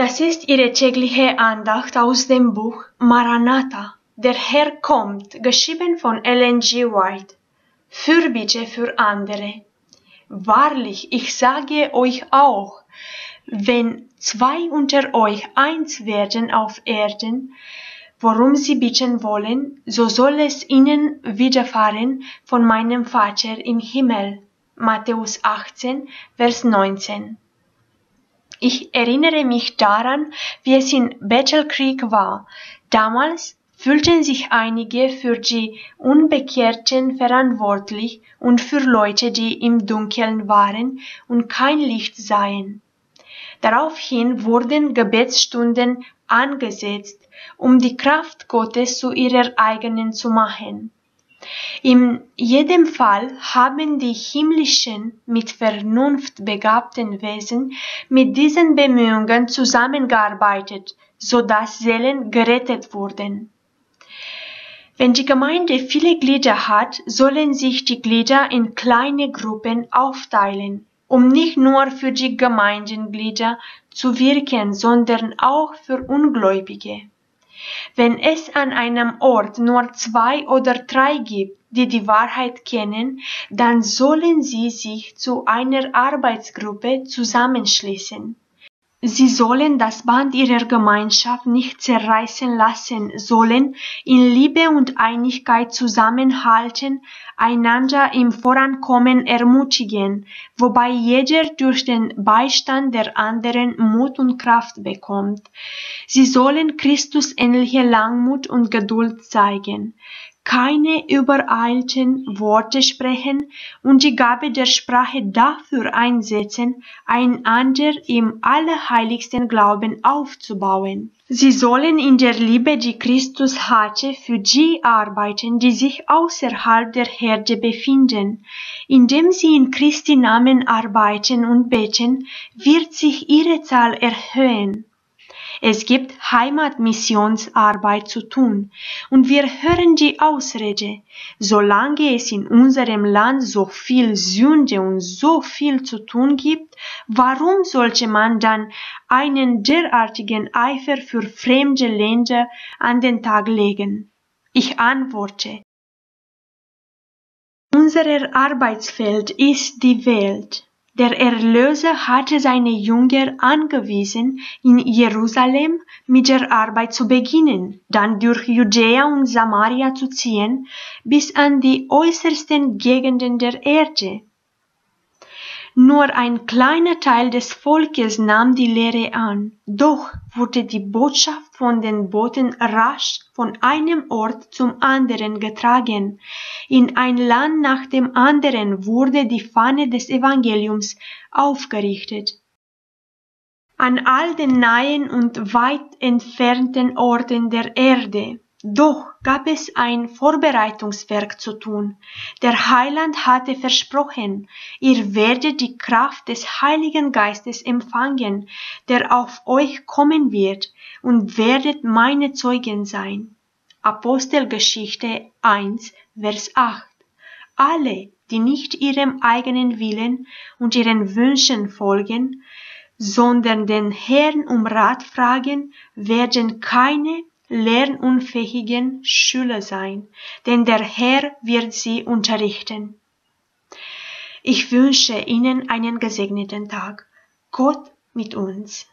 Das ist Ihre tägliche Andacht aus dem Buch Maranatha, der Herr kommt, geschrieben von Ellen G. White. Fürbitte für andere. Wahrlich, ich sage euch auch, wenn zwei unter euch eins werden auf Erden, worum sie bitten wollen, so soll es ihnen widerfahren von meinem Vater im Himmel. Matthäus 18, Vers 19. Ich erinnere mich daran, wie es in Battle Creek war. Damals fühlten sich einige für die Unbekehrten verantwortlich und für Leute, die im Dunkeln waren und kein Licht sahen. Daraufhin wurden Gebetsstunden angesetzt, um die Kraft Gottes zu ihrer eigenen zu machen. In jedem Fall haben die himmlischen, mit Vernunft begabten Wesen mit diesen Bemühungen zusammengearbeitet, so dass Seelen gerettet wurden. Wenn die Gemeinde viele Glieder hat, sollen sich die Glieder in kleine Gruppen aufteilen, um nicht nur für die Gemeindenglieder zu wirken, sondern auch für Ungläubige. Wenn es an einem Ort nur zwei oder drei gibt, die die Wahrheit kennen, dann sollen sie sich zu einer Arbeitsgruppe zusammenschließen. Sie sollen das Band ihrer Gemeinschaft nicht zerreißen lassen, sollen in Liebe und Einigkeit zusammenhalten, einander im Vorankommen ermutigen, wobei jeder durch den Beistand der anderen Mut und Kraft bekommt. Sie sollen Christus ähnliche Langmut und Geduld zeigen keine übereilten Worte sprechen und die Gabe der Sprache dafür einsetzen, einander im allerheiligsten Glauben aufzubauen. Sie sollen in der Liebe, die Christus hatte, für die arbeiten, die sich außerhalb der Herde befinden. Indem sie in Christi Namen arbeiten und beten, wird sich ihre Zahl erhöhen. Es gibt Heimatmissionsarbeit zu tun, und wir hören die Ausrede, solange es in unserem Land so viel Sünde und so viel zu tun gibt, warum sollte man dann einen derartigen Eifer für fremde Länder an den Tag legen? Ich antworte, unser Arbeitsfeld ist die Welt. Der Erlöser hatte seine Jünger angewiesen, in Jerusalem mit der Arbeit zu beginnen, dann durch Judäa und Samaria zu ziehen, bis an die äußersten Gegenden der Erde. Nur ein kleiner Teil des Volkes nahm die Lehre an, doch wurde die Botschaft von den Boten rasch von einem Ort zum anderen getragen. In ein Land nach dem anderen wurde die Fahne des Evangeliums aufgerichtet. An all den nahen und weit entfernten Orten der Erde doch gab es ein Vorbereitungswerk zu tun. Der Heiland hatte versprochen, ihr werdet die Kraft des Heiligen Geistes empfangen, der auf euch kommen wird, und werdet meine Zeugen sein. Apostelgeschichte 1, Vers 8. Alle, die nicht ihrem eigenen Willen und ihren Wünschen folgen, sondern den Herrn um Rat fragen, werden keine lernunfähigen Schüler sein, denn der Herr wird sie unterrichten. Ich wünsche Ihnen einen gesegneten Tag. Gott mit uns.